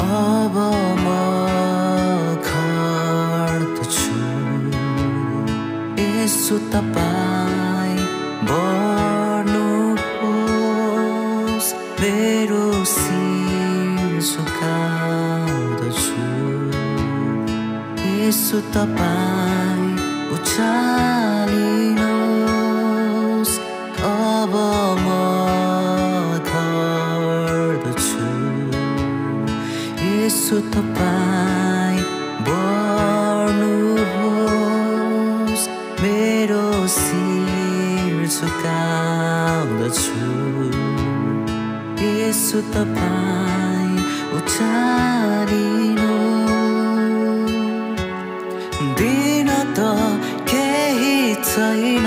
Obama kartı çu Yesu tapai bornu pus Veru sin su kaldı çu Yesu यसो तपाईँ बढ्नुहोस् मेरो शिर झुकाउँदछु। यसो तपाईँ उचालिनु दिन त केही छैन।